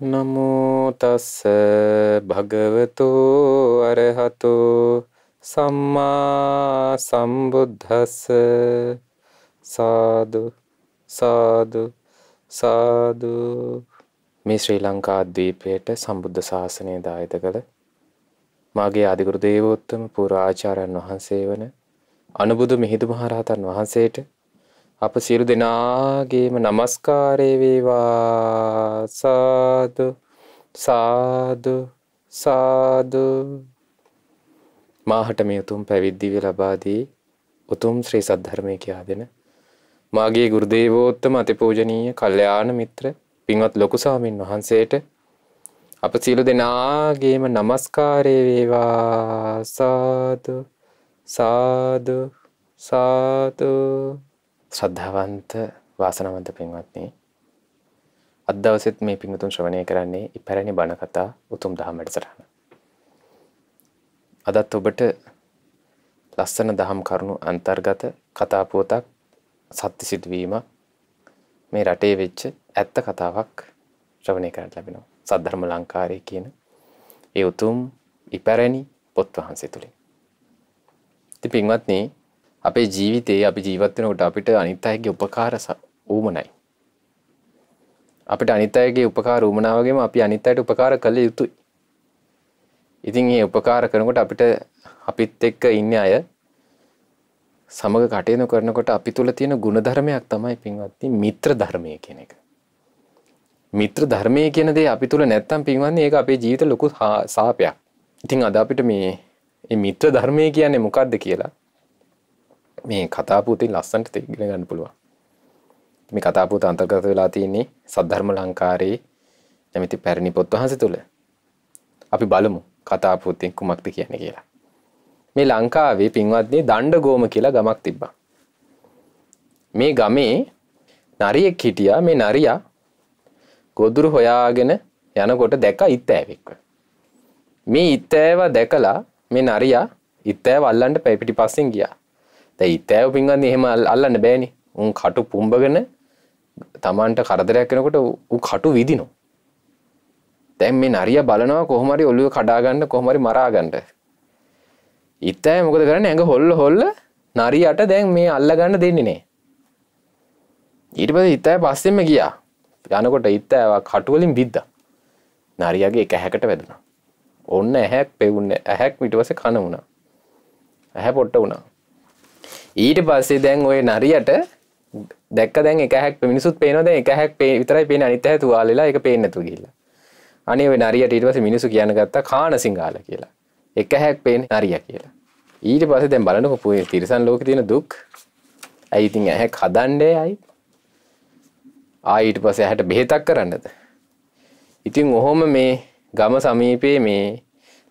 නමෝ තස්ස භගවතු අරහතු සම්මා සම්බුද්දස්ස. සාදු සාදු සාදු. මේ ශ්‍රී ලංකා ද්වීපයට සම්බුද්ධ ශාසනය දායක කළ මාගේ ආදිගුරු දේවෝත්තම පුරාචාර්යන් වහන්සේ වන අනුබුදු මිහිඳු මහරහතන් වහන්සේට අප සියලු දෙනාගේම নমස්කාරය වේවා. සාදු සාදු සාදු. මාහට මේ උතුම් පැවිද්දිව ලබා දී උතුම් ශ්‍රී සද්ධර්මය කියා දෙන මාගේ ගුරු දේවෝත්තම අතිපූජනීය කල්යාණ මිත්‍ර පින්වත් ලොකු සාමින් වහන්සේට අප සියලු දෙනාගේම নমස්කාරය වේවා. සාදු සාදු සාදු. ශ්‍රද්ධාවන්ත වාසනවන්ත පින්වත්නි අද දවසෙත් මේ පිංගුතුන් ශ්‍රවණය කරන්නේ ඉපැරණි බණ කතා උතුම් දහම් වැඩසටහන. අදත් ඔබට ලස්සන දහම් කරුණු අන්තර්ගත කතා පුවතක් සත්‍ය සිදුවීම මේ රටේ වෙච්ච ඇත්ත කතාවක් ශ්‍රවණය කරන්න ලැබෙනවා. සද්ධර්ම ලංකාරය කියන ඒ උතුම් ඉපැරණි පොත් වහන්සේ තුලින්. ඉතින් පින්වත්නි අපේ ජීවිතයේ අපි ජීවත් වෙනකොට අපිට අනිත් අයගේ උපකාර ඌමනයි. අපිට අනිත් අයගේ උපකාර ඌමනා වගේම අපි අනිත් අයට උපකාර කළ යුතුයි. ඉතින් මේ උපකාර කරනකොට අපිට අපිත් එක්ක ඉන්න අය සමග කටයුතු කරනකොට අපි තුල තියෙන ಗುಣධර්මයක් තමයි පින්වත්නි මිත්‍ර ධර්මය කියන එක. මිත්‍ර ධර්මය කියන දේ අපි තුල නැත්තම් පින්වත්නි ඒක අපේ ජීවිත ලොකු සාපයක්. ඉතින් අද අපිට මේ මේ මිත්‍ර ධර්මය කියන්නේ මොකක්ද කියලා මේ කතාපූතින් ලස්සන්ට ඉගෙන ගන්න පුළුවන්. මේ කතාපූත අන්තර්ගත වෙලා තියෙන්නේ සද්ධර්ම ලංකාරයේ නැමැති පැරණි පොත් වහන්සේ තුල. අපි බලමු කතාපූතෙන් කුමක්ද කියන්නේ කියලා. මේ ලංකාවේ පින්වත්නි දණ්ඩගෝම කියලා ගමක් තිබ්බා. මේ ගමේ නරියෙක් හිටියා. මේ නරියා ගොදුරු හොයාගෙන යනකොට දැක්ක ඉත්තෑවෙක්ව මේ ඉත්තෑව දැකලා මේ නරියා ඉත්තෑව අල්ලන්න පැපිටි පස්සෙන් ගියා. දැන් ඉතෑව පින්වත්නි එහෙම අල්ලන්න බෑනේ. උන් කටු පුම්බගෙන Tamanට කරදරයක් වෙනකොට ඌ කටු විදිනවා. දැන් මේ නරියා බලනවා කොහොම හරි ඔළුව කඩා ගන්න කොහොම හරි මරා ගන්න. ඉතෑ මොකද කරන්නේ ඇඟ හොල්ල හොල්ල නරියට දැන් මේ අල්ල ගන්න දෙන්නේ නැහැ. ඊට පස්සේ ඉතෑ පස්සෙම ගියා. යනකොට ඉතෑව කටු වලින් බිද්දා. නරියාගේ එක ඇහැකට වැදුනා. ඔන්න ඇහැක් පෙවුන්නේ ඇහැක් ඊට පස්සේ කන වුණා. ඇහැ පොට්ට වුණා. ඊට පස්සේ දැන් ඔය නරියට දැක් දැන් එකහැක් මිනිසුත් පේනොද එකහැක් පේ විතරයි පේන අනිතහ තුවාලලා එක පේනැතු කියල්ලා අනේ නරියට ඉටවස මිනිසු කියන ගත්තා කාන සිංහල කියලා. එක හැක් පේන නරිය කියලා. ඊට පස දැ බලනක පුේ තිරිසන් ලෝක තියෙන දුක්. ඇයිඉතින් ඇහැ කදන්ඩේ අයි ආයිට පස හැට බෙහෙතක් කරන්නද? ඉතින් ඔහොම මේ ගම සමීපයේ මේ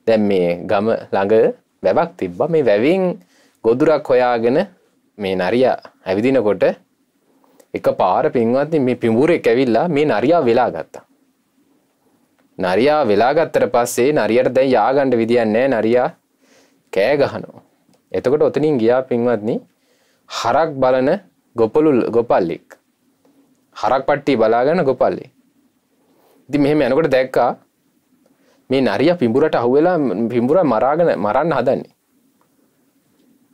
දැන් මේ ගම ළඟ වැවක් තිබ්බ. මේ වැවින් ගොදුරක් හොයාගෙන මේ නරියා ඇවිදිනකොට එක පාර පින්වත්නි මේ පිඹුරෙක් ඇවිල්ලා මේ නරියා වෙලා ගත්තා. නරියා වෙලා ගත්තට පස්සේ නරියට දැන් යආගන්න විදියක් නැහැ නරියා කෑ ගහනවා. එතකොට ඔතනින් ගියා පින්වත්නි හරක් බලන ගොපලු ගොපල්ලෙක්. හරක් පට්ටි බලාගෙන ගොපල්ලේ. ඉතින් මෙහෙම යනකොට දැක්කා මේ නරියා පිඹුරට අහුවෙලා පිඹුර මරාගෙන මරන්න හදන්නේ.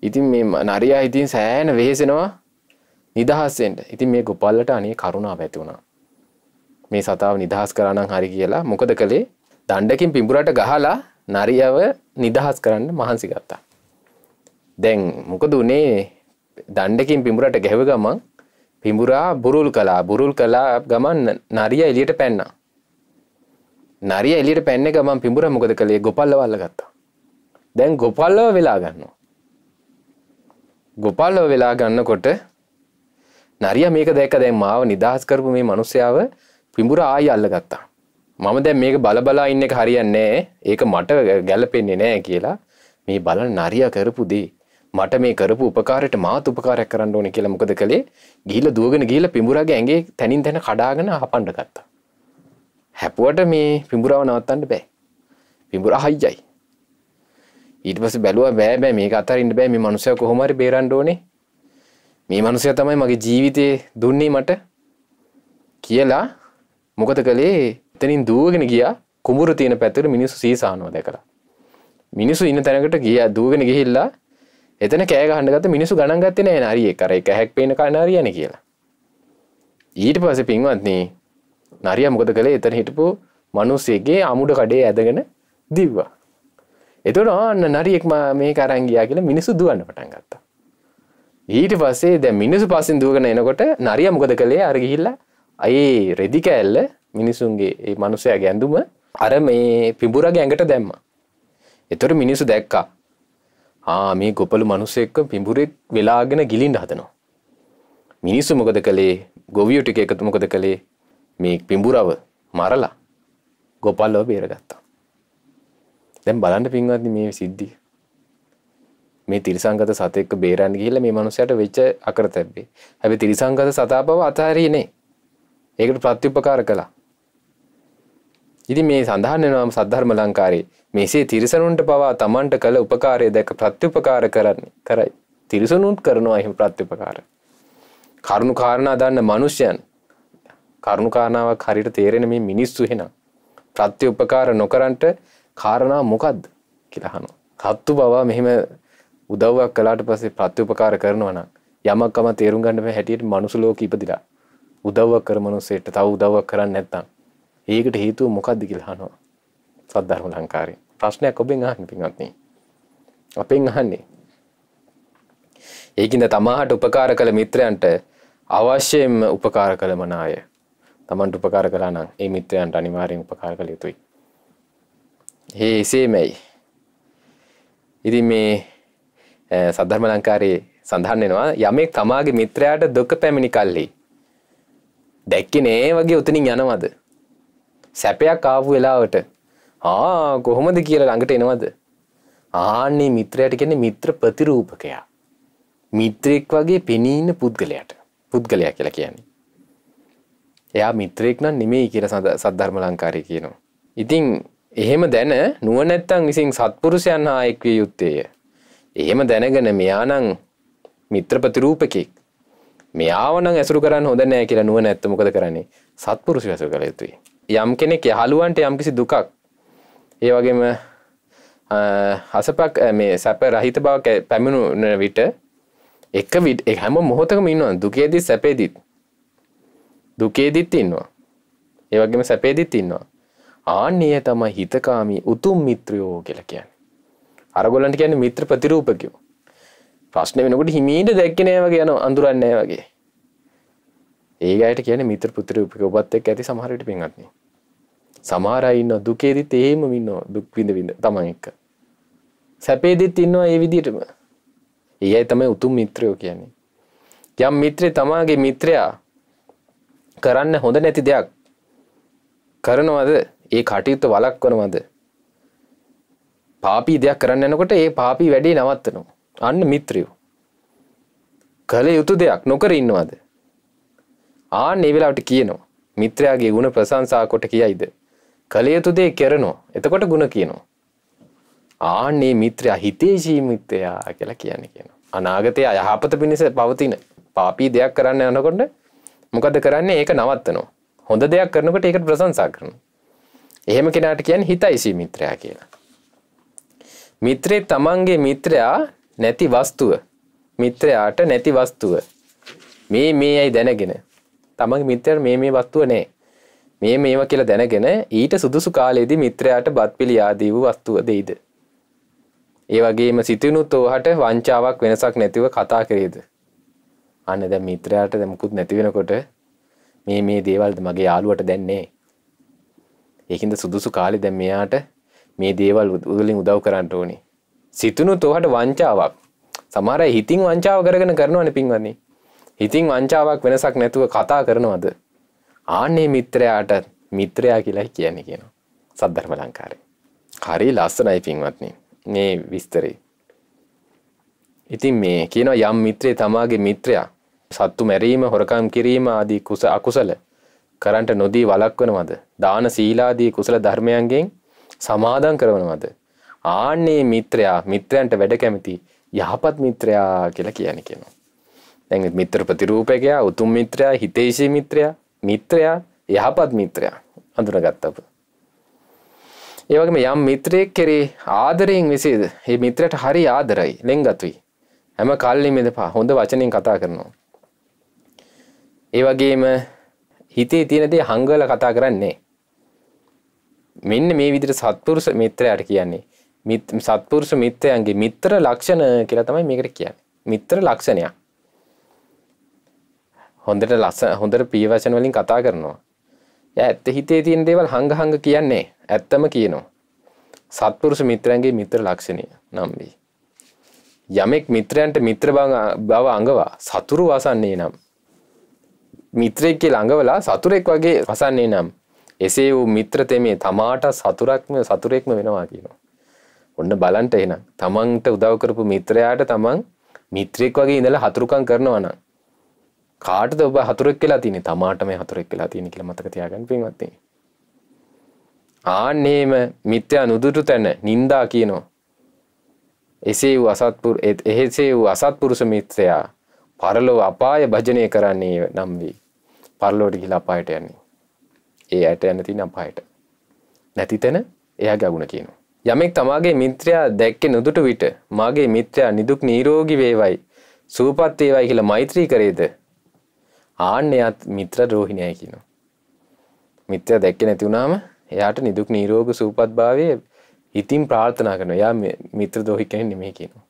ඉතින් මේ නරියා ඉතින් සෑහෙන වෙහෙසෙනවා නිදහස් වෙන්න. ඉතින් මේ ගොපල්ලට අනේ කරුණාව ඇති වුණා. මේ සතාව නිදහස් කරා නම් හරි කියලා. මොකද කළේ? දණ්ඩකින් පිඹුරට ගහලා නරියව නිදහස් කරන්න මහන්සි ගත්තා. දැන් මොකද උනේ? දණ්ඩකින් පිඹුරට ගැහුව ගමන් පිඹුරා බුරුල් කළා. බුරුල් කළා ගමන් නරියා එළියට පැන්නා. නරියා එළියට පැන්නේ ගමන් පිඹුරා මොකද කළේ? ගොපල්ලව අල්ලගත්තා. දැන් ගොපල්ලව වෙලා ගන්නවා. ගොපල්ලව වෙලා ගන්නකොට නරියා මේක දැක්ක දැන් මාව නිදහස් කරපු මේ මිනිස්යාව පිඹුර ආයි අල්ලගත්තා. මම දැන් මේක බලබලා ඉන්න එක හරියන්නේ ඒක මට ගැලපෙන්නේ නැහැ කියලා මේ බලන නරියා කරපු දේ මට මේ කරපු උපකාරයට මාත් උපකාරයක් කරන්න ඕනේ කියලා මොකද කළේ? ගිහිල්ලා දුවගෙන ගිහිල්ලා පිඹුරාගේ ඇඟේ තනින් තන කඩාගෙන හපන්න ගත්තා. හැපුවට මේ පිඹුරාව නවත්තන්න බෑ. පිඹුරා හයියයි. ඊට පස්සේ බැලුවා බෑ බෑ මේක අතරින්න බෑ මේ මනුස්සයා කොහොම හරි බේරන්න ඕනේ. මේ මනුස්සයා තමයි මගේ ජීවිතේ දුන්නේ මට කියලා මොකද කළේ එතනින් දුවගෙන ගියා කුඹුරු තියෙන පැත්තට මිනිස්සු සීසානවා දැකලා. මිනිස්සු ඉන්න තැනකට ගියා දුවගෙන ගිහිල්ලා එතන කෑ ගහන්න ගත්ත මිනිස්සු ගණන් ගත්තේ නෑ නරියෙක් අර එක හැක් පේන කනාරියනේ කියලා. ඊට පස්සේ පින්වත්නි නරියා මොකද කළේ එතන හිටපු මිනිස්සෙගේ අමුඩ කඩේ ඇදගෙන දිව්වා. එතකොට ආන්න නරියෙක් මේක අරන් ගියා කියලා මිනිස්සු දුවන්න පටන් ගත්තා. ඊට පස්සේ දැන් මිනිස්සු පස්සෙන් දුවගෙන එනකොට නරියා මොකද කළේ අර ගිහිල්ලා අයේ රෙදි කෑල්ල මිනිසුන්ගේ ඒ මිනිසයාගේ ඇඳුම අර මේ පිඹුරගේ ඇඟට දැම්මා. එතකොට මිනිස්සු දැක්කා. ආ මේ ගොපලු මිනිස්සෙක්ක පිඹුරෙක් වෙලාගෙන ගිලින්න හදනවා. මිනිස්සු මොකද කළේ? ගොවියෝ ටික එකතු මොකද කළේ? මේ පිඹුරව මරලා ගොපල්ලව බේරගත්තා. දැන් බලන්න පින්වත්නි මේ සිද්ධිය. මේ තිරිසංගත සතෙක්ක බේරන්න ගිහිල්ලා මේ මනුස්සයාට වෙච්ච අකරතැබ්බේ. හැබැයි තිරිසංගත සතා බව අතහැරියේ නේ. ඒකට ප්‍රත්‍යුපකාර කළා. ඉතින් මේ සඳහන් වෙනවා සද්ධර්ම ලංකාරේ මෙසේ තිරිසනුන්ට පවා Tamanට කළ උපකාරය දැක ප්‍රත්‍යුපකාර කරන්නේ කරයි. තිරිසනුන්ත් කරනවා එහෙම ප්‍රත්‍යුපකාර. කරුණු කාරණා දන්න මිනිසයන් කරුණු කාරණාවක් හරියට තේරෙන මේ මිනිස්සු එහෙනම් ප්‍රත්‍යුපකාර නොකරන්ට කාරණා මොකද්ද කියලා අහනවා. සත්තු බව මෙහෙම උදව්වක් කළාට පස්සේ ප්‍රත්‍යුපකාර කරනවා නම් යමක්කම තේරුම් ගන්න බෑ හැටියට මනුස්ස ලෝකෙ ඉපදිලා. උදව්වක් කර මනුස්සයෙක්ට තව උදව්වක් කරන්නේ නැත්නම් ඒකට හේතුව මොකක්ද කියලා අහනවා. සද්ධර්ම ලංකාරේ ප්‍රශ්නයක් ඔබෙන් අහන්න පින්වත්නි. අපෙන් අහන්නේ. ඒකින්ද තමාට උපකාර කළ මිත්‍රයන්ට අවශ්‍යයෙන්ම උපකාර කළ මන අය තමන්ට උපකාර කළා නම් ඒ මිත්‍රයන්ට අනිවාර්යෙන් උපකාර කළ යුතුයි. ඒ එසේමයි. ඉතින් මේ සද්ධර්ම ලංකාරයේ සඳහන් වෙනවා යමෙක් තමාගේ මිත්‍රයාට දුක පැමිණි කල්හි දැක්කේ නෑ වගේ උතනින් යනවද? සැපයක් ආපු වෙලාවට ආ කොහොමද කියලා ළඟට එනවද? ආන්නේ මිත්‍රයාට කියන්නේ මිත්‍ර ප්‍රතිරූපකයා. මිත්‍රෙක් වගේ පෙනී ඉන්න පුද්ගලයාට. පුද්ගලයා කියලා කියන්නේ. එයා මිත්‍රෙක් නම් නෙමෙයි කියලා සද්ධර්ම ලංකාරයේ කියනවා. ඉතින් එහෙම දැන නුවණැත්තන් විසින් සත්පුරුෂයන් හා එක්විය යුත්තේය. එහෙම දැනගෙන මෙයා නම් මිත්‍ර ප්‍රතිරූපකෙක් මෙයාව නම් ඇසුරු කරන්න හොඳ නෑ කියලා නුවණැත්ත මොකද කරන්නේ? සත්පුරුෂය ඇසුරු කළ යුතුයි. යම් කෙනෙක් යහළුවන්ට යම්කිසි දුකක් ඒ වගේම අසපක් මේ සැප රහිත බවක් පැමිණුන විට එක විට හැම මොහොතකම ඉන්නවා. දුකේදිත් සැපේදිත්. දුකේදිත් ඉන්නවා. ඒ වගේම සැපේදිත් ඉන්නවා. ආන්නේ තමයි හිතකාමී උතුම් මිත්‍රයෝ කියලා කියන්නේ අරගොල්ලන්ට කියන්නේ මිත්‍ර ප්‍රතිරූපකයෝ ප්‍රශ්න වෙනකොට හිමීට දැක්කේ නෑ වගේ යනවා අඳුරන්නේ නෑ වගේ. ඒ ගායට කියන්නේ මිත්‍ර පුත්‍ර උපක ඔබත් එක්ක ඇති සමහර විට පින්වත්නි. සමහර අය ඉන්නවා දුකේදිත් එහෙම ඉන්නවා දුක් විඳ විඳ තමන් එක්ක. සැපේදිත් ඉන්නවා ඒ විදිහටම. ඒ අය තමයි උතුම් මිත්‍රයෝ කියන්නේ. යම් මිත්‍රේ තමාගේ මිත්‍රයා කරන්න හොඳ නැති දෙයක් කරනවද ඒ කටයුත්ත වළක්වනවද පාපී දෙයක් කරන්න යනකොට ඒ පාපී වැඩේ නවත්තනවා අන්න මිත්‍රයෝ. කළ යුතු දෙයක් නොකර ඉන්නවද. ආන් ඒ වෙලාවට කියනවා. මිත්‍රයාගේ ගුණ ප්‍රශංසා කොට කියයිද. කළ යුතු දේ කරනවා. එතකොට ගුණ කියනවා. ආන්නේ මිත්‍රයා හිතේශී මිත්‍රයා කියලා කියන්නේ කියනවා. අනාගතය යහපත පිණිස පවතින පාපී දෙයක් කරන්න යනකොට මොකද කරන්නේ ඒක නවත්තනවා. හොඳ දෙයක් කරනකොට ඒකට ප්‍රශංසා කරනවා. එහෙම කෙනාට කියන්නේ හිතයිසී මිත්‍රයා කියලා. මිත්‍රේ තමන්ගේ මිත්‍රයා නැති වස්තුව. මිත්‍රයාට නැති වස්තුව. මේ මේ ඇයි දැනගෙන. තමන්ගේ මිත්‍රයාට මේ මේ වස්තුව නෑ. මේ මේවා කියලා දැනගෙන ඊට සුදුසු කාලයේදී මිත්‍රයාට බත්පිලි ආදී වූ වස්තුව දෙයිද? ඒ වගේම සිතිනුත් ඔහට වංචාවක් වෙනසක් නැතිව කතා කරේද? අන්න දැන් මිත්‍රයාට දැන් මුකුත් නැති වෙනකොට මේ මේ දේවල්ද මගේ යාළුවට දැන්නේ ඒකින්ද සුදුසු කාලේ දැන් මෙයාට මේ දේවල් වලින් උදව් කරන්න ඕනේ සිතුනුත් ඔහට වංචාවක් සමහර හිතින් වංචාව කරගෙන කරනවනේ පින්වත්නි. හිතින් වංචාවක් වෙනසක් නැතුව කතා කරනවද? ආන්නේ මිත්‍රයාට මිත්‍රයා කියලා කියන්නේ කියනවා. සද්ධර්ම ලංකාරේ. හරි ලස්සනයි පින්වත්නි. මේ විස්තරේ. ඉතින් මේ කියනවා යම් මිත්‍රේ තමාගේ මිත්‍රයා සත්තු මැරීම හොරකම් කිරීම ආදී කුස අකුසල කරන්ට නොදී වළක්වනවද? දාන සීලාදී කුසල ධර්මයන්ගෙන් සමාදන් කරනවද? ආන්නේ මිත්‍රයා මිත්‍රයන්ට වැඩ කැමති යහපත් මිත්‍රයා කියලා කියන්නේ කියනවා. දැන් මිත්‍ර ප්‍රතිරූපකයා උතුම් මිත්‍රයා හිතේශී මිත්‍රයා මිත්‍රයා යහපත් මිත්‍රයා අඳුනගත්තප. ඒ වගේම යම් මිත්‍රයෙක් කෙරේ ආදරයෙන් විසේද ඒ මිත්‍රයට හරි ආදරයි ලෙන්ගතුයි හැම කල්ලි මෙදපා හොඳ වචනෙන් කතා කරනවා. ඒ වගේම හිතේ තියෙන දේ හංගල කතා කරන්නේ. මෙන්න මේ විදිහට සත්පුරුෂ මිත්‍රයාට කියන්නේ සත්පුරුෂ මිත්‍රයන්ගේ මිත්‍ර ලක්ෂණ කියලා තමයි මේකට කියන්නේ. මිත්‍ර ලක්ෂණයක්. හොඳට ලස්ස හොඳට පියවචන වලින් කතා කරනවා. එයා ඇත්ත හිතේ තියෙන දේවල් හංග හංග කියන්නේ ඇත්තම කියනවා. සත්පුරුෂ මිත්‍රයන්ගේ මිත්‍ර ලක්ෂණය නම් වේ. යමෙක් මිත්‍රයන්ට මිත්‍ර බව අඟවා සතුරු වසන්නේ නම් මිත්‍රයෙක් කියලා අඟවලා සතුරෙක් වගේ වසන්නේ නම් එසේ වූ මිත්‍ර තෙමේ තමාට සතුරක්ම සතුරෙක්ම වෙනවා කියනවා. ඔන්න බලන්ට එහෙනම් තමන්ට උදව් කරපු මිත්‍රයාට තමන් මිත්‍රයෙක් වගේ ඉඳලා හතුරුකම් කරනවා නම් කාටද ඔබ හතුරෙක් කියලා තියෙන්නේ? තමාට මේ හතුරෙක් කියලා තියෙන්නේ කියලා මතක තියාගන්න පින්වත්නි. ආන්නේම මිත්‍යා නුදුටු තැන නින්දා කියනවා. එසේ වූ අසත්පුර එසේ වූ අසත්පුරුෂ මිත්‍රයා පරලොව අපාය භජනය කරන්නේ නම් වී පරලෝට ගිහිල්ලා අපායට යන්නේ. ඒ ඇයට යන්න තියෙන අපායට. නැති තැන එයා ගැවුණ කියනවා. යමෙක් තමාගේ මිත්‍රයා දැක්කේ නොදුටු විට මාගේ මිත්‍රයා නිදුක් නිරෝගී වේවයි සූපත් වේවයි කියලා මෛත්‍රී කරේද ආන්න එයාත් මිත්‍ර ද්‍රෝහිණයයි කියනවා. මිත්‍රයා දැක්කේ නැති වුණාම එයාට නිදුක් නිරෝගී සූපත් භාවයේ හිතින් ප්‍රාර්ථනා කරනවා. එයා මිත්‍ර ද්‍රෝහි කෙනෙක් නෙමෙයි කියනවා.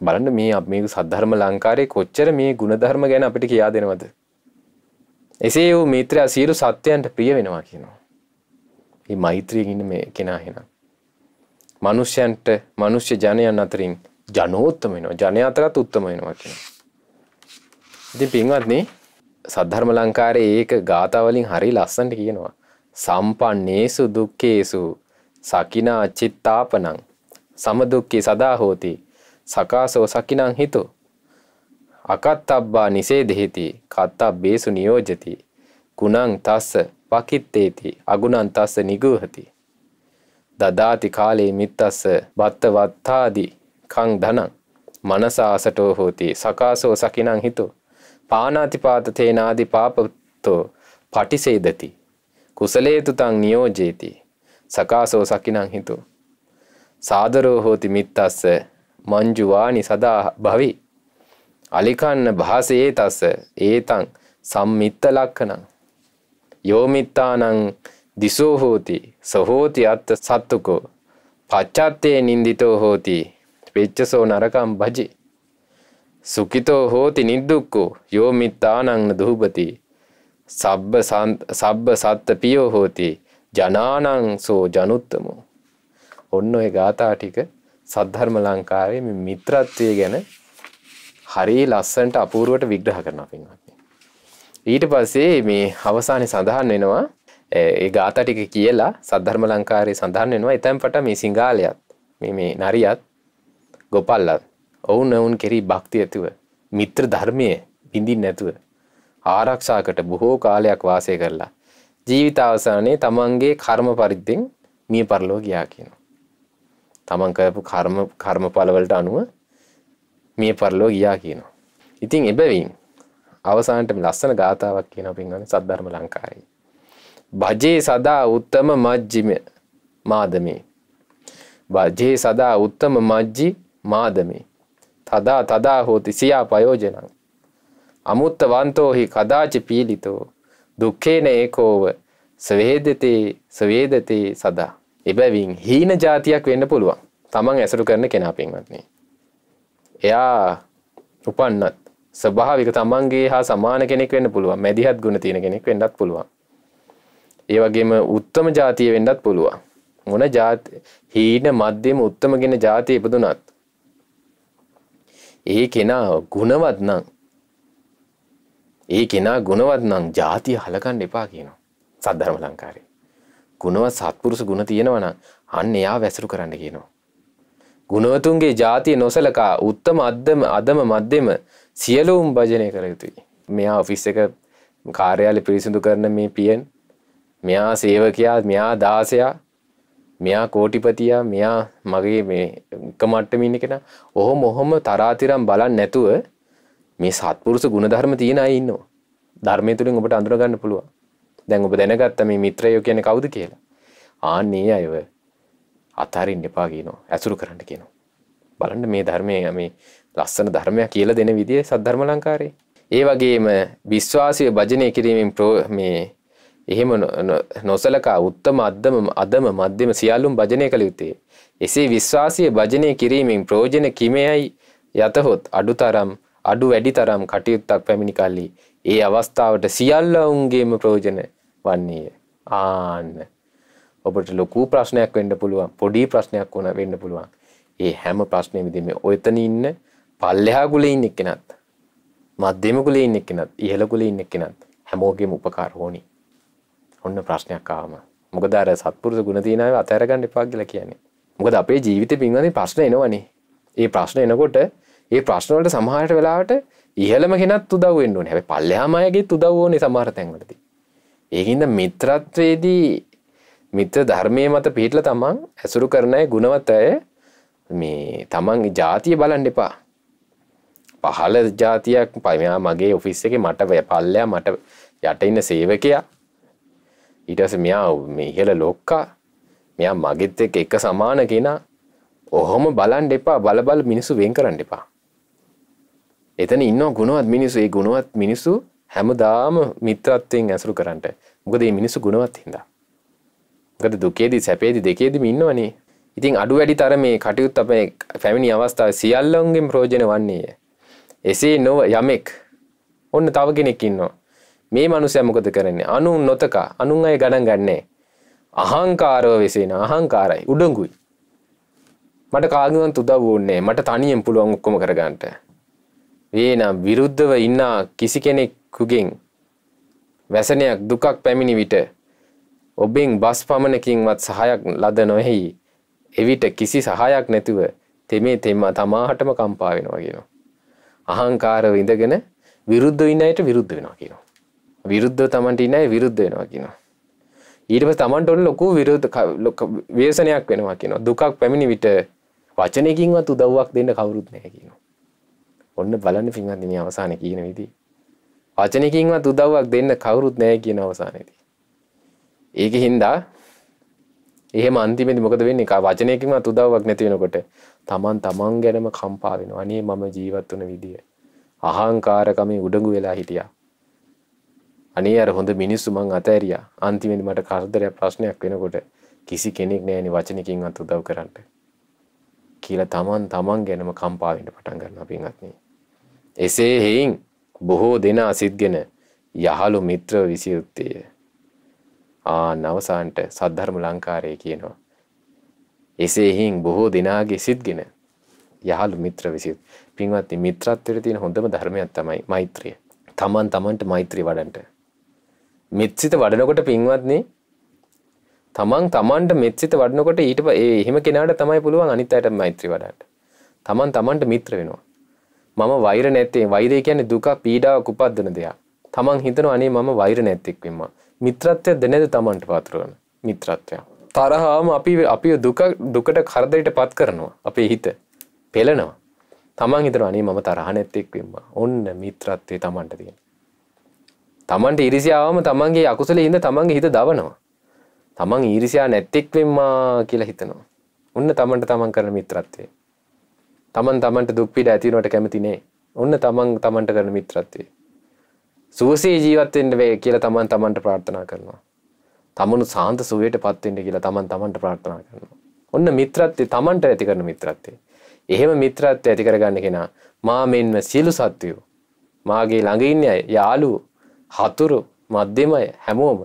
බලන්න මේ මේ සද්ධර්ම ලංකාරයේ කොච්චර මේ ಗುಣධර්ම ගැන අපිට කියා දෙනවද? එසේ වූ මිත්‍රයා සියලු සත්‍යයන්ට ප්‍රිය වෙනවා කියනවා. මේ මෛත්‍රියෙන් ඉන්න මේ කෙනා එහෙනම්. මිනිස්යන්ට මිනිස්ය ජනයන් අතරින් ජනෝත්තම වෙනවා. ජනයා අතරත් උත්තම වෙනවා කියනවා. ඉතින් පින්වත්නි සද්ධර්ම ලංකාරයේ ඒක ගාථා වලින් හරි ලස්සනට කියනවා. සම්පන්නේසු දුක්ඛේසු සකිනා චිත්තාපනං සමදුක්ඛේ සදා හෝති සකාසෝ සකිනං හිතෝ. අකත්තබ්බා නිසේදෙහිති කත්තබ්බේසු නියෝජති. ගුණං තස්ස පකිත්තේති අගුණං තස්ස නිගූහති. දදාති කාලේ මිත්තස්ස බත්ත වත්තාදි කං ධනං. මනසාසටෝ හෝති සකාසෝ සකිනං හිතෝ. පානාතිපාත තේනාදි පාපතෝ පටිසේදති. කුසලේතුතං නියෝජේති සකාසෝ සකිනං හිතු. සාදරෝ හෝති මිත්තස්ස මංජුවානි සදා භවි. අලිකන්න භාසයේ තස්ස ඒතං සම්මිත්ත ලක්කනං යෝමිත්තානං දිසෝ හෝති සහෝති අත්ත සත්තුකෝ. පච්චත්තේ නින්දිතෝ හෝති පෙච්චසෝ නරකම් භජි. සුකිතෝ හෝති නිද්දුක්කෝ යෝමිත්තානං දුහබති. සබ්බ සබ්බ සත්ත පියෝ හෝති ජනානං සෝ ජනුත්තමෝ. ඔන්න ඔය ගාථා ටික සද්ධර්ම ලංකාවේ මේ මිත්‍රත්වය ගැන හරිය ලස්සනට අපූර්වට විග්‍රහ කරනවා පින්වත්නි. ඊට පස්සේ මේ අවසානයේ සඳහන් වෙනවා ඒ ගාථා ටික කියලා සද්ධර්ම ලංකාවේ සඳහන් වෙනවා එතෙන් පට මේ සිංහාලයත් මේ මේ නරියත් ගොපල්ලත් ඔවුන් ඔවුන් කෙරී භක්තිය ඇතුව මිත්‍ර ධර්මයේ බිඳින් නැතුව ආරක්ෂාකට බොහෝ කාලයක් වාසය කරලා ජීවිත අවසානයේ තමන්ගේ කර්ම පරිද්දෙන් මිය පරලෝ ගියා කියනවා. තමන් කරපු කර්ම කර්මඵලවලට අනුව මිය පරලෝ ගියා කියනවා. ඉතින් එබැවින් අවසානට ලස්සන ගාතාවක් කියනවා පින්වන්නේ සද්ධර්ම ලංකාවේ. භජේ සදා උත්තම මජ්ජිම මාදමේ. භජේ සදා උත්තම මජ්ජි මාදමේ. තදා තදා හෝති සියා පයෝජනං. අමුත්තවන්තෝහි කදාච පීලිතෝ දුක්ඛේන ඒකෝව සවේදතේ සවේදතේ සදා එබැවින් හීන ජාතියක් වෙන්න පුළුවන් තමන් ඇසරු කරන කෙනා පින්වත්න්නේ. එයා උපන්නත් ස්භාවික තමන්ගේ හා සමාන කෙනෙක් වෙන්න පුළුවන් මැදිහත් ගුණ තියෙන කෙනෙක් වෙන්නත් පුළුවන්. ඒ වගේම උත්තම ජාතිය වෙන්නත් පුළුවන්. මොන හීන මධ්‍යම උත්තමගෙන ජාතිය ඉපදුනත්. ඒ කෙනා ගුණවත් නම් ඒ කෙනා ගුණවත් නම් ජාතිය හලකන්න එපා කියනවා සද්ධර්ම ලංකාරේ. ගුණවත් සත්පුරුෂ ගුණ තියෙනවා නම් අන්න එයා වැසුරු කරන්න කියනවා. ගුණවතුන්ගේ ජාතිය නොසලකා උත්තම අද්දම අදම මධ්‍යම සියලුම් භජනය කළ යුතුයි. මෙයා ඔෆිස් එක කාර්යාලය පිරිසිදු කරන මේ පියන් මෙයා සේවකයා මෙයා දාසයා මෙයා කෝටිපතියා මෙයා මගේ මේ එක මට්ටමින් කෙනා ඔහොම ඔහොම තරාතිරම් බලන්න නැතුව මේ සත්පුරුෂ ගුණධර්ම තියෙන අය ඉන්නවා. ධර්මය තුළින් ඔබට අඳුරගන්න පුළුවන් දැන් ඔබ දැනගත්ත මේ මිත්‍රයෝ කියන කවුද කියලා? ආන්නේ අයව අතාරින්න එපා කියනවා ඇසුරු කරන්න කියනවා. බලන්න මේ ධර්මය මේ ලස්සන ධර්මයක් කියලා දෙන විදිය සද්ධර්ම ලංකාරේ ඒ වගේම විශ්වාසය භජනය කිරීමෙන් මේ එහෙම නොසලකා උත්තම අද්දම අදම මධ්‍යම සියල්ලුම් භජනය කළ යුත්තේ. එසේ විශ්වාසය භජනය කිරීමෙන් ප්‍රෝජන කිමයයි යතහොත් අඩු තරම් අඩු වැඩි තරම් කටයුත්තක් පැමිණි කල්ලි ඒ අවස්ථාවට සියල්ල ඔවුන්ගේම ප්‍රෝජන වන්නේය ආන්න. ඔබට ලොකු ප්‍රශ්නයක් වෙන්න පුළුවන් පොඩි ප්‍රශ්නයක් වුණ වෙන්න පුළුවන්. ඒ හැම ප්‍රශ්නයම විදිහම ඔයතන ඉන්න පල්ලෙහා කුලේ ඉන්න එක්කෙනත් මධ්‍යම කුලේ ඉන්න එක්කෙනත් ඉහළ කුලේ ඉන්න එක්කෙනත් හැමෝගෙම උපකාර ඕනි. ඔන්න ප්‍රශ්නයක් ආවම. මොකද අර සත්පුරුෂ ගුණ තියෙන අය අතහැර ගන්න එපා කියලා කියන්නේ. මොකද අපේ ජීවිතේ පින්වන්නේ ප්‍රශ්න එනවනේ. ඒ ප්‍රශ්න එනකොට ඒ ප්‍රශ්න වලට සමහරට වෙලාවට ඉහළම කෙනත් උදව් වෙන්න ඕනේ. හැබැයි පල්ලෙහාම අයගෙත් උදව් ඕනේ සමහර තැන්වලදී. ඒකින්ද මිත්‍රත්වයේදී මිත්‍ර ධර්මයේ මත පිහිටලා තමන් ඇසුරු කරන අය ගුණවත් අය මේ තමන්ගේ ජාතිය බලන්න එපා. පහළ ජාතියක් පමයා මගේ ඔෆිස් එක මට පල්ලයා මට යට ඉන්න සේවකයා ඊටස මෙයා මේ ඉහළ ලොක්කා මෙයා මගෙත් එක් එක සමාන කෙනා ඔහොම බලන් එපා බලබල මිනිස්සු වෙන් කරන්න එපා. එතන ඉන්න ගුණවත් මිනිස්සු ඒ ගුණවත් මිනිස්සු හැමදාම මිත්‍රත්වයෙන් ඇසුරු කරන්නට මොකද මේ මිනිස්සු ගුණවත් හින්දා. මොකද දුකේදී සැපේදී දෙකේදීම ඉන්නවනේ. ඉතින් අඩු වැඩි තර මේ කටයුත්ත අපේ පැමිණි අවස්ථාව සියල්ලොන්ගෙන් ප්‍රයෝජන වන්නේය. එසේ නොව යමෙක් ඔන්න තව කෙනෙක් ඉන්නවා. මේ මනුස්සයා මොකද කරන්නේ? අනුන් නොතක අනුන් අය ගණන් ගන්නෑ. අහංකාරව වෙසෙන අහංකාරයි උඩඟුයි. මට කාගවත් උදව් ඕනේ මට තනියෙන් පුළුවන් ඔක්කොම කරගන්නට. වේනම් විරුද්ධව ඉන්න කිසි කෙනෙකුගෙන් වැසනයක් දුකක් පැමිණි විට ඔබෙන් බස් පමණකින්වත් සහයක් ලද නොහෙයි එවිට කිසි සහයක් නැතුව තෙමේ තෙම තමාහටම කම්පා වෙනවා කියනවා. අහංකාරව ඉඳගෙන විරුද්ධ ඉන්න අයට විරුද්ධ වෙනවා කියනවා. විරුද්ධව තමන්ට ඉන්න අය විරුද්ධ වෙනවා කියනවා. ඊට පස්සේ තමන්ට ඔන්න ලොකු විරුද්ධ ව්‍යසනයක් වෙනවා කියනවා. දුකක් පැමිණි විට වචනයකින්වත් උදව්වක් දෙන්න කවුරුත් නැහැ කියනවා. ඔන්න බලන්න පින්වත්නි මේ අවසානයේ කියන විදිහ. වචනයකින්වත් උදව්වක් දෙන්න කවුරුත් නැහැ කියන අවසානයේදී. ඒකෙහින්දා එහෙම අන්තිමේදී මොකද වෙන්නේ? කා වචනයකින්වත් උදව්වක් නැති වෙනකොට තමන් තමන් ගැනම කම්පා වෙනවා. අනේ මම ජීවත් වුණ විදිය. අහංකාරකමේ උඩඟු වෙලා හිටියා. අනේ අර හොඳ මිනිස්සු මං අතෑරියා. අන්තිමේදී මට කරදරයක් ප්‍රශ්නයක් වෙනකොට කිසි කෙනෙක් නැහෙනි වචනකින්වත් උදව් කරන්න. කියලා තමන් තමන් ගැනම කම්පා වෙන්න පටන් ගන්නවා පින්වත්නි. එසේ හේයින් බොහෝ දෙනා සිත්ගෙන යහළු මිත්‍ර විසියුත්තේය. ආ නවසාන්ට සද්ධර්ම ලංකාරය කියනවා. එසේහින් බොහෝ දෙනාගේ සිත්ගෙන යහළු මිත්‍ර විසිත් පින්වත්නි මිත්‍රත්වයට තියෙන හොඳම ධර්මයක් තමයි මෛත්‍රිය. තමන් තමන්ට මෛත්‍රී වඩන්ට. මෙත්සිත වඩනකොට පින්වත්නි තමන් තමන්ට මෙත්සිත වඩනකොට ඊට ඒ එහෙම කෙනාට තමයි පුළුවන් අනිත් අයට මෛත්‍රී වඩන්න. තමන් තමන්ට මිත්‍ර වෙනවා. මම වෛර නැත්තේ වෛරය කියන්නේ දුක පීඩාවක් උපද්දන දෙයක්. තමන් හිතනවා අනේ මම වෛර නැත්තෙක් වෙම්මා. මිත්‍රත්වයක් දැනද තමන්ට පාත්‍රවන මිත්‍රත්වයක්. තරහාම අපි අපි දුක දුකට කරදරයට පත් කරනවා අපේ හිත පෙළනවා. තමන් හිතනවා අනේ මම තරහ නැත්තෙක් වෙම්මා. ඔන්න මිත්‍රත්වයේ තමන්ට තියෙන. තමන්ට ඉරිසියාවම තමන්ගේ අකුසල හින්දා තමන්ගේ හිත දවනවා. තමන් ඊරිසියා නැත්තෙක් වෙම්මා කියලා හිතනවා. ඔන්න තමන්ට තමන් කරන මිත්‍රත්වය. තමන් තමන්ට දුක් පීඩ ඇති වෙනවට කැමති නෑ. ඔන්න තමන් තමන්ට කරන මිත්‍රත්වය. සුවසේ ජීවත් වෙන්න වේ කියලා තමන් තමන්ට ප්‍රාර්ථනා කරනවා. තමනු සාන්ත සුවයට පත් වෙන්න කියලා තමන් තමන්ට ප්‍රාර්ථනා කරනවා. ඔන්න මිත්‍රත්වය තමන්ට ඇති කරන මිත්‍රත්වය. එහෙම මිත්‍රත්වය ඇති කරගන්න කෙනා මා මෙන්ම සියලු සත්වයෝ මාගේ ළඟ ඉන්න අය යාළුවෝ හතුරු මධ්‍යමය හැමෝම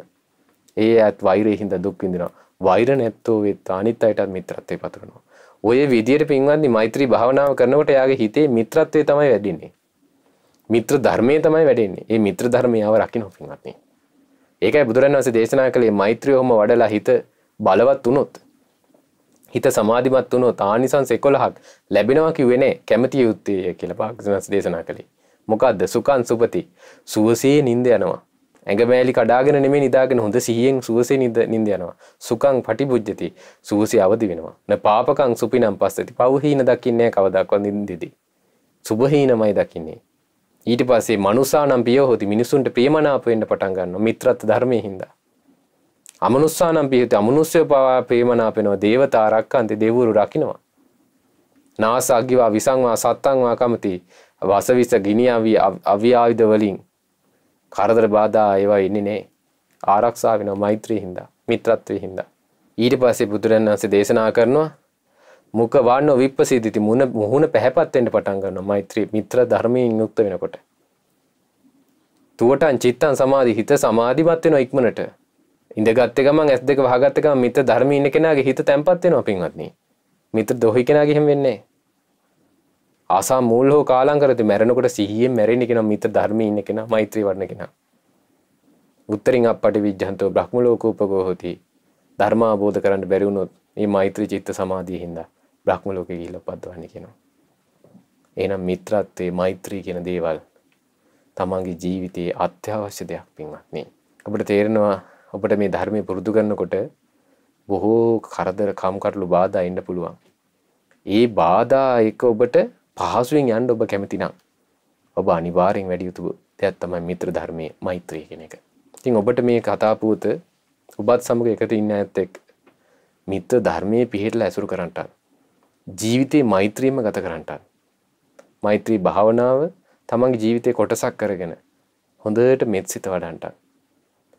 ඒ ඇත් වෛරය හින්දා දුක් විඳිනවා. වෛර නැත්තෝ වෙත් අනිත් අයටත් මිත්‍රත්වය පතුරනවා. ඔය විදියට පින්වත්නි මෛත්‍රී භාවනාව කරනකොට එයාගේ හිතේ මිත්‍රත්වය තමයි වැඩින්නේ. මිත්‍ර ධර්මය තමයි වැඩෙන්නේ. ඒ මිත්‍ර ධර්මයාව රකින්න පින්වත්නි. ඒකයි බුදුරන් වහන්සේ දේශනා කළේ මෛත්‍රියවම වඩලා හිත බලවත් වුණොත් හිත සමාධිමත් වුණොත් ආනිසංස 11ක් ලැබෙනවා කිව්වේ නෑ කැමැති යුත්තේ කියලා පාක්ෂණස් දේශනා කළේ. මොකද්ද සුඛං සුපති සුවසේ නිින්ද යනවා. ඇඟමෑලි කඩාගෙන නෙමෙයි නිදාගෙන හොඳ සිහියෙන් සුවසේ නිින්ද නිින්ද යනවා. සුඛං පටිබුජ්ජති සුවසේ අවදි වෙනවා. න පාපකං සුපිනම් පස්සති පවහීන දකින්නේ කවදාකවත් නිින්දෙදී. සුභහීනමයි දකින්නේ. ඊට පස්සේ මනුසානම් පිය හොති මිනිසුන්ට ප්‍රේමනාප වෙන්න පටන් ගන්නවා මිත්‍රත්ව ධර්මයේ හින්දා. අමනුස්සානම් පියති අමනුෂ්‍ය පවා ප්‍රේමනාප වෙනවා දේවතා රක්කන්ති දෙවිවරු රකින්නවා. නාසග්ගිවා විසංවා සත්තංවා කමති වසවිස ගිනි අවි අවිආයුධ වලින් කරදර බාධා ඒවා ඉන්නේ නේ. ආරක්ෂා වෙනවා මෛත්‍රී හින්දා මිත්‍රත්වයේ හින්දා. ඊට පස්සේ බුදුරජාණන් වහන්සේ දේශනා කරනවා මුඛ වාන්නෝ විප්පසීදිති මුණ මුහුණ පැහැපත් වෙන්න පටන් ගන්නවා මෛත්‍රී මිත්‍ර ධර්මයෙන් යුක්ත වෙනකොට. තුවටන් චිත්තං සමාධි හිත සමාධිමත් වෙනවා ඉක්මනට. ඉඳගත් ගමන් ඇස් දෙක වහගත්ත ගමන් මිත්‍ර ධර්මයේ ඉන්න කෙනාගේ හිත තැම්පත් වෙනවා පින්වත්නි. මිත්‍ර දොහි කෙනාගේ හැම වෙන්නේ ආසා මූල හෝ කාලංකරති මැරෙනකොට සිහියෙන් මැරෙන්න කෙනා මිත්‍ර ධර්මයේ ඉන්න කෙනා මෛත්‍රී වඩන කෙනා. උත්තරින් අපටි විජ්ජන්තෝ බ්‍රහ්ම ලෝකෝපගෝ හොති. ධර්ම අවබෝධ කරන්න බැරි වුණොත් මේ මෛත්‍රී චිත්ත සමාධිය හින්දා බ්‍රහ්ම ලෝකෙ ගිහිල්ලා උපද්දවන්නේ කියනවා. එහෙනම් මිත්‍රත්වයේ මෛත්‍රී කියන දේවල් තමන්ගේ ජීවිතයේ අත්‍යවශ්‍ය දෙයක් පින්වත්නි. ඔබට තේරෙනවා ඔබට මේ ධර්මයේ පුරුදු කරනකොට බොහෝ කරදර කම්කටොළු බාධා එන්න පුළුවන්. ඒ බාධා එක ඔබට පහසුවෙන් යන්න ඔබ කැමති නම් ඔබ අනිවාර්යෙන් වැඩි යුතු දෙයක් තමයි මිත්‍ර ධර්මයේ මෛත්‍රිය කියන එක. ඉතින් ඔබට මේ කතා පුවත ඔබත් සමග එකතු ඉන්න ඇත් එක් මිත්‍ර ධර්මයේ පිහිටලා ඇසුරු කරන්නට ජීවිතේ මෛත්‍රියම ගත කරන්නට මෛත්‍රී භාවනාව තමන්ගේ ජීවිතේ කොටසක් කරගෙන හොඳට මෙත් සිත වඩන්නට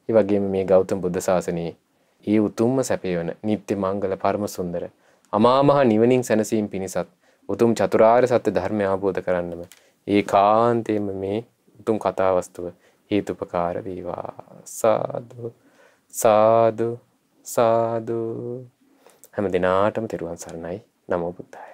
ඒ වගේම මේ ගෞතම බුද්ධ ශාසනයේ ඒ උතුම්ම සැපේ වන නිත්‍ය මංගල පරම සුන්දර අමා මහ නිවනින් සැනසීම පිණිසත් උතුම් චතුරාර්ය සත්‍ය ධර්මය අවබෝධ කරන්නම ඒකාන්තයෙන්ම මේ උතුම් කතා වස්තුව හේතුපකාර වේවා. සාදු සාදු සාදු. හැම දිනාටම තෙරුවන් සරණයි. නමෝ බුද්ධාය.